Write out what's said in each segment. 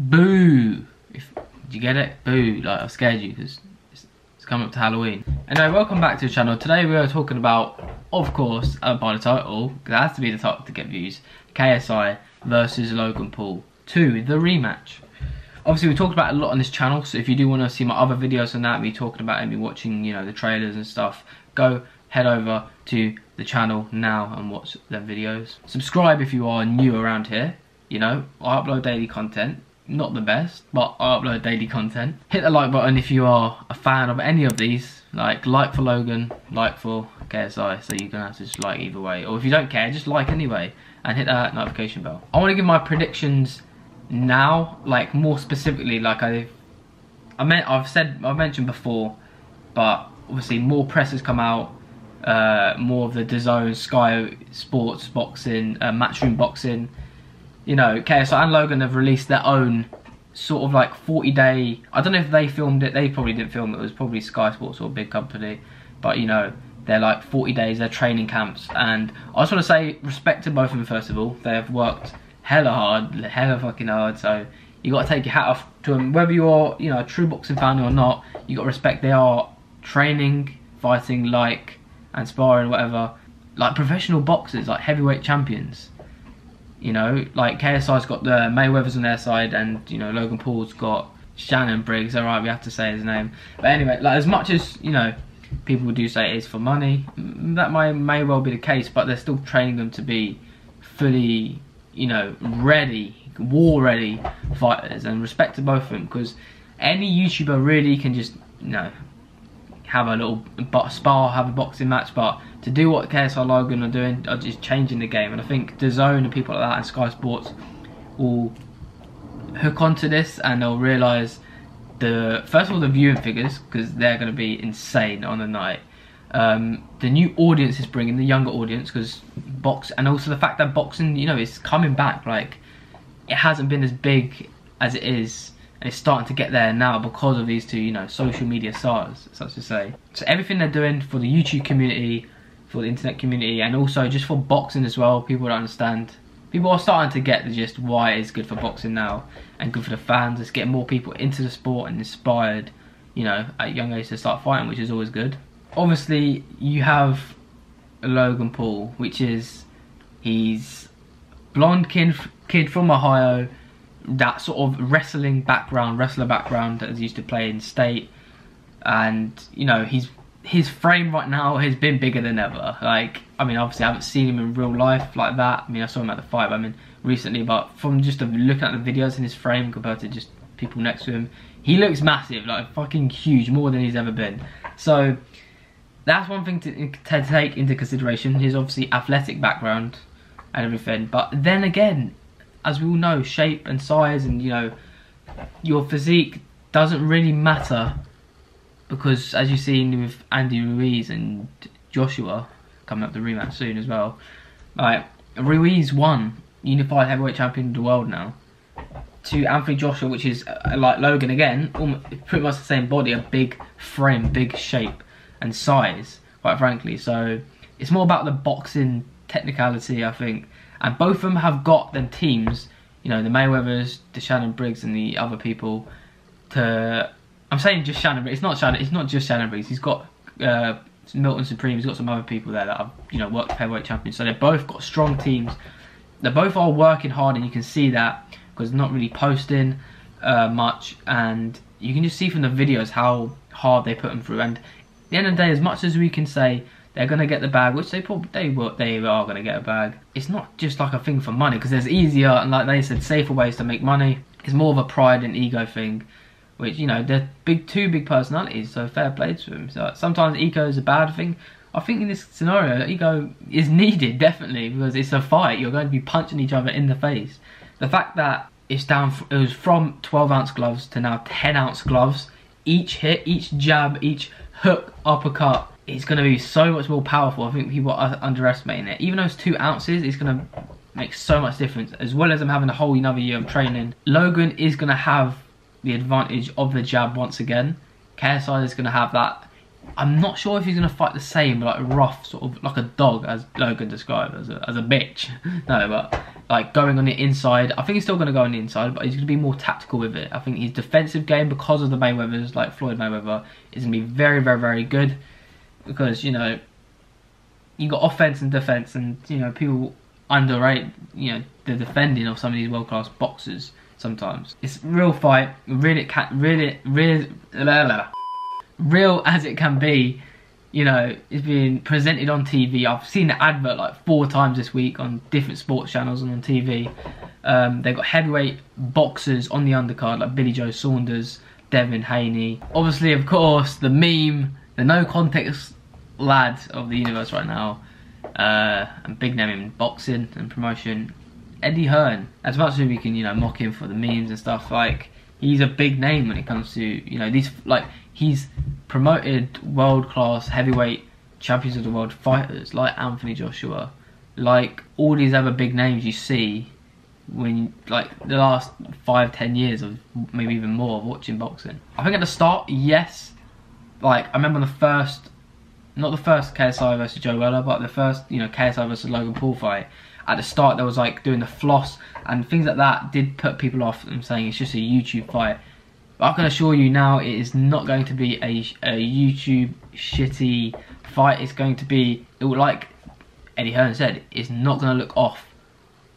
Boo! If, did you get it? Boo! Like I scared you because it's, it's coming up to Halloween. Anyway, welcome back to the channel. Today we are talking about, of course, uh, by the title, it has to be the title to get views, KSI versus Logan Paul 2, the rematch. Obviously, we talked about a lot on this channel, so if you do want to see my other videos on that, me talking about it, me watching, you know, the trailers and stuff, go head over to the channel now and watch the videos. Subscribe if you are new around here. You know, I upload daily content. Not the best, but I upload daily content. Hit the like button if you are a fan of any of these. Like, like for Logan, like for KSI, so you're gonna have to just like either way. Or if you don't care, just like anyway. And hit that notification bell. I wanna give my predictions now, like more specifically, like I've I meant I've said I've mentioned before, but obviously more press has come out, uh, more of the DAZN, Sky Sports boxing, uh, Matchroom boxing. You know, KSI and Logan have released their own sort of like 40 day. I don't know if they filmed it. They probably didn't film it. It was probably Sky Sports or a big company, but you know. They're like 40 days, they're training camps, and I just want to say respect to both of them first of all. They have worked hella hard, hella fucking hard. So you got to take your hat off to them. Whether you're, you know, a true boxing fan or not, you got to respect they are training, fighting like, and sparring, whatever, like professional boxers, like heavyweight champions. You know, like KSI's got the Mayweather's on their side, and you know Logan Paul's got Shannon Briggs. All right, we have to say his name. But anyway, like as much as you know, people do say it is for money. That may may well be the case, but they're still training them to be fully you know, ready, war ready fighters and respect to both of them because any YouTuber really can just, you know, have a little spar, have a boxing match, but to do what KSI Logan are doing, are just changing the game. And I think DAZN and people like that and Sky Sports will hook onto this and they'll realise the first of all the viewing figures because they're going to be insane on the night um, the new audience is bringing the younger audience because box and also the fact that boxing you know is coming back like it hasn't been as big as it is it's starting to get there now because of these two you know social media stars such to say. So everything they're doing for the youtube community for the internet community and also just for boxing as well people don't understand. People are starting to get the gist why it's good for boxing now and good for the fans. It's getting more people into the sport and inspired you know at young age to start fighting which is always good. Obviously you have Logan Paul, which is he's blonde kid kid from Ohio, that sort of wrestling background, wrestler background that used to play in state, and you know he's his frame right now has been bigger than ever. Like I mean, obviously I haven't seen him in real life like that. I mean, I saw him at the fight. I mean, recently, but from just looking at the videos in his frame compared to just people next to him, he looks massive, like fucking huge, more than he's ever been. So that's one thing to, to take into consideration, his obviously athletic background and everything. But then again, as we all know, shape and size and, you know, your physique doesn't really matter because as you've seen with Andy Ruiz and Joshua coming up the rematch soon as well, like Ruiz won unified heavyweight champion of the world now to Anthony Joshua, which is uh, like Logan again, almost, pretty much the same body, a big frame, big shape and size, quite frankly. So it's more about the boxing technicality, I think. And both of them have got them teams, you know, the Mayweathers, the Shannon Briggs, and the other people. To I'm saying just Shannon Briggs. It's not Shannon. It's not just Shannon Briggs. He's got uh, Milton Supreme. He's got some other people there that have you know worked heavyweight champions. So they've both got strong teams. They both are working hard, and you can see that because not really posting uh, much, and you can just see from the videos how hard they put them through. And the end of the day, as much as we can say they're going to get the bag, which they probably they, will, they are going to get a bag, it's not just like a thing for money because there's easier and like they said, safer ways to make money. It's more of a pride and ego thing, which, you know, they're big, two big personalities, so fair play to them. So sometimes ego is a bad thing. I think in this scenario, ego is needed, definitely, because it's a fight. You're going to be punching each other in the face. The fact that it's down, it was from 12 ounce gloves to now 10 ounce gloves. Each hit, each jab, each hook uppercut is going to be so much more powerful. I think people are underestimating it. Even though it's two ounces, it's going to make so much difference. As well as I'm having a whole another year of training, Logan is going to have the advantage of the jab once again. KSI is going to have that I'm not sure if he's gonna fight the same, like rough, sort of like a dog, as Logan described as a as a bitch. no, but like going on the inside. I think he's still gonna go on the inside, but he's gonna be more tactical with it. I think his defensive game, because of the Mayweather's, like Floyd Mayweather, is gonna be very, very, very good. Because you know, you got offense and defense, and you know people underrate you know the defending of some of these world class boxers sometimes. It's real fight, really, really, really, real as it can be. You know, it's being presented on TV. I've seen the advert like four times this week on different sports channels and on TV. Um, they've got heavyweight boxers on the undercard like Billy Joe Saunders, Devin Haney. Obviously, of course, the meme, the no context lad of the universe right now, uh, and big name in boxing and promotion, Eddie Hearn. As much as we can, you know, mock him for the memes and stuff, like he's a big name when it comes to you know these like he's promoted world class heavyweight champions of the world fighters like Anthony Joshua, like all these other big names you see when like the last five ten years of maybe even more of watching boxing. I think at the start, yes, like I remember the first, not the first KSI versus Joe Weller, but the first you know KSI versus Logan Paul fight. At the start, there was like doing the floss and things like that did put people off and saying it's just a YouTube fight. But I can assure you now, it is not going to be a, a YouTube shitty fight. It's going to be, it will, like Eddie Hearn said, it's not going to look off.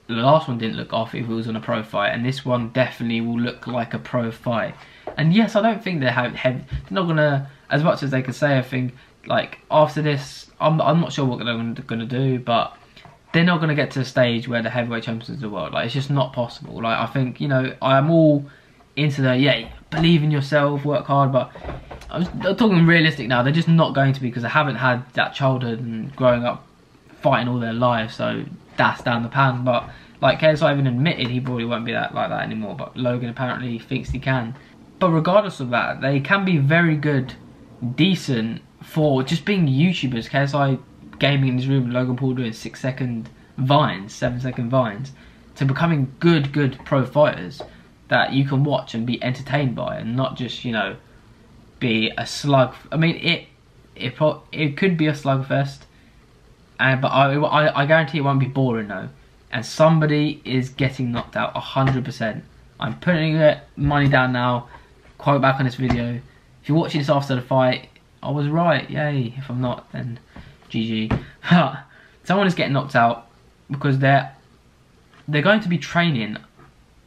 The last one didn't look off if it was on a pro fight, and this one definitely will look like a pro fight. And yes, I don't think they have, have they're not gonna as much as they could say. I think like after this, I'm I'm not sure what they're gonna do, but they're not gonna get to the stage where the heavyweight champions of the world. Like it's just not possible. Like I think you know I'm all into the yeah believe in yourself, work hard, but I'm, talking realistic now. They're just not going to be because they haven't had that childhood and growing up fighting all their lives. So that's down the pan. But like KSI even admitted he probably won't be that like that anymore. But Logan apparently thinks he can. But regardless of that, they can be very good, decent for just being YouTubers. KSI gaming in his room, Logan Paul doing six second vines, seven second vines, to becoming good, good pro fighters that you can watch and be entertained by, and not just you know be a slug. I mean, it it it could be a slugfest, and but I, I I guarantee it won't be boring though. And somebody is getting knocked out hundred percent. I'm putting it money down now. Quote back on this video. If you're watching this after the fight, I was right. Yay! If I'm not, then GG. Someone is getting knocked out because they're they're going to be training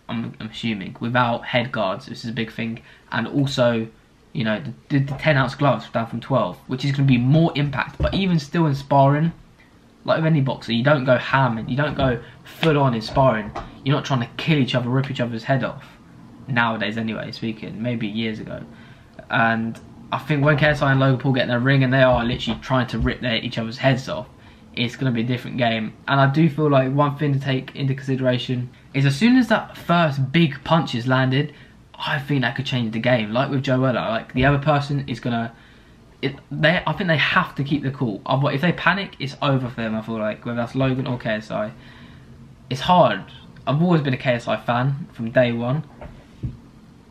I'm, I'm, assuming, without head guards. This is a big thing. And also, you know, the, the, 10 ounce gloves down from 12, which is going to be more impact. But even still in sparring, like with any boxer, you don't go ham and you don't go full on in sparring. You're not trying to kill each other, rip each other's head off. Nowadays, anyway, speaking, maybe years ago. And I think when KSI and Logan Paul get in the ring and they are literally trying to rip their, each other's heads off, it's going to be a different game. And I do feel like one thing to take into consideration is as soon as that first big punch is landed, I think that could change the game. Like with Joe like the other person is gonna. It, they, I think they have to keep the cool. If they panic, it's over for them. I feel like whether that's Logan or KSI, it's hard. I've always been a KSI fan from day one.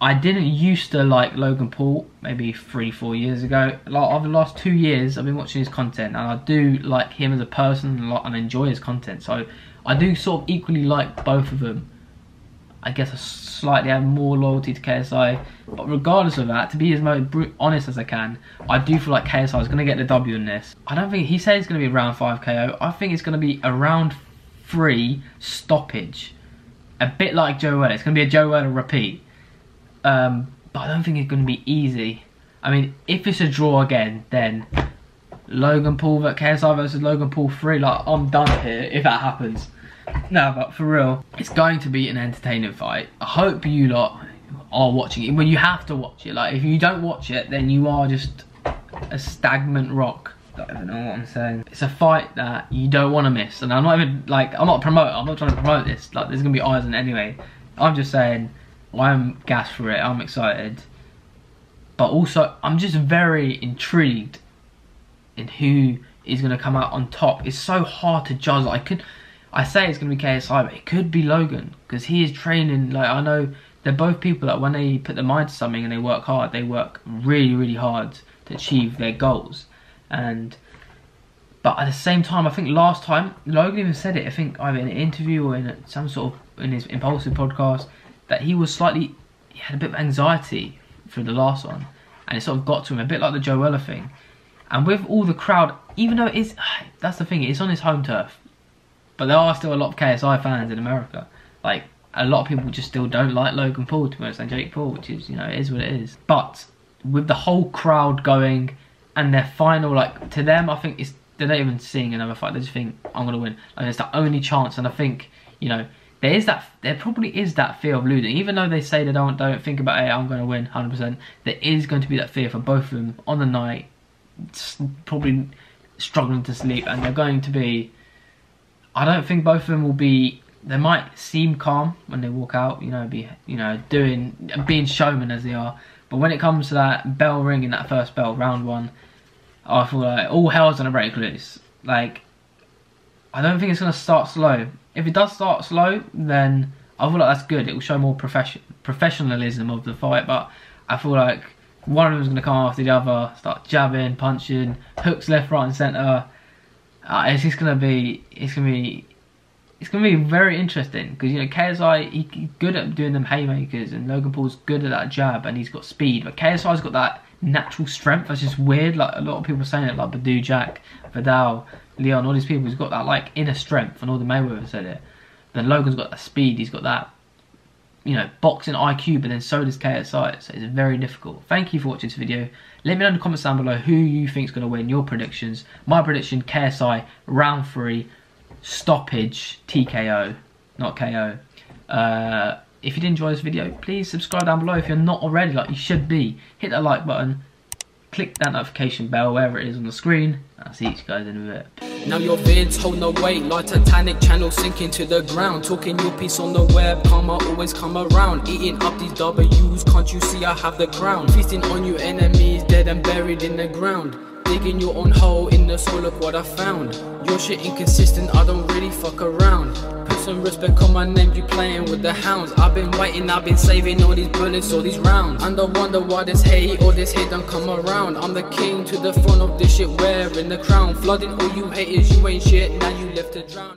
I didn't used to like Logan Paul maybe three, four years ago. Like over the last two years, I've been watching his content, and I do like him as a person and enjoy his content. So I do sort of equally like both of them. I guess I slightly have more loyalty to KSI, but regardless of that, to be as honest as I can, I do feel like KSI is going to get the W in this. I don't think he says it's going to be around 5 KO. I think it's going to be around 3 stoppage. A bit like Joe Weller. It's going to be a Joe Weller repeat. Um, but I don't think it's going to be easy. I mean, if it's a draw again, then Logan Paul, KSI versus Logan Paul 3, like, I'm done here if that happens. No, but for real, it's going to be an entertaining fight. I hope you lot are watching it. Well, you have to watch it. Like, if you don't watch it, then you are just a stagnant rock. I don't even know what I'm saying. It's a fight that you don't want to miss. And I'm not even, like, I'm not a promoter. I'm not trying to promote this. Like, there's going to be eyes on anyway. I'm just saying, I'm gassed for it. I'm excited. But also, I'm just very intrigued in who is going to come out on top. It's so hard to judge. I could, I say it's going to be KSI, but it could be Logan because he is training. Like I know they're both people that when they put their mind to something and they work hard, they work really, really hard to achieve their goals. And but at the same time, I think last time Logan even said it. I think either in an interview or in some sort of in his Impaulsive podcast that he was slightly he had a bit of anxiety for the last one, and it sort of got to him a bit like the Joe Weller thing. And with all the crowd, even though it is that's the thing, it's on his home turf, but there are still a lot of KSI fans in America. Like a lot of people just still don't like Logan Paul to be honest, and Jake Paul, which is you know it is what it is. But with the whole crowd going and their final like to them, I think it's they're not even seeing another fight. They just think I'm gonna win. Like it's the only chance, and I think you know there is that there probably is that fear of losing. Even though they say they don't don't think about it, I'm gonna win 100%. There is going to be that fear for both of them on the night, probably struggling to sleep, and they're going to be. I don't think both of them will be. They might seem calm when they walk out, you know, be you know doing being showmen as they are. But when it comes to that bell ringing that first bell, round one, I feel like all hell's gonna break loose. Like, I don't think it's gonna start slow. If it does start slow, then I feel like that's good. It will show more profession professionalism of the fight. But I feel like one of them is gonna come after the other, start jabbing, punching, hooks left, right, and centre. Uh, it's just gonna be, it's gonna be, it's gonna be very interesting because you know KSI he, he's good at doing them haymakers and Logan Paul's good at that jab and he's got speed, but KSI's got that natural strength. That's just weird. Like a lot of people are saying it, like Badou Jack, Vidal, Leon, all these people. He's got that like inner strength, and all the Mayweather said it. Then Logan's got that speed. He's got that, you know, boxing IQ. But then so does KSI. So it's very difficult. Thank you for watching this video. Let me know in the comments down below who you think is going to win. Your predictions. My prediction: KSI round three, stoppage, TKO, not KO. Uh, if you did enjoy this video, please subscribe down below if you're not already, like you should be. Hit that like button, click that notification bell wherever it is on the screen. I'll see you guys in a bit. Now your vids hold no weight, like Titanic channel sinking to the ground. Talking your piece on the web, karma always come around. Eating up these W's, can't you see I have the crown? Feasting on your enemies, dead and buried in the ground. Digging your own hole in the soul of what I found. Your shit inconsistent, I don't really fuck around. Some respect on my name, you playing with the hounds. I've been waiting, I've been saving all these bullets, all these rounds. And I wonder why this hate or this hate don't come around. I'm the king to the front of this shit, wearing the crown. Flooding all you haters, you ain't shit, now you left to drown.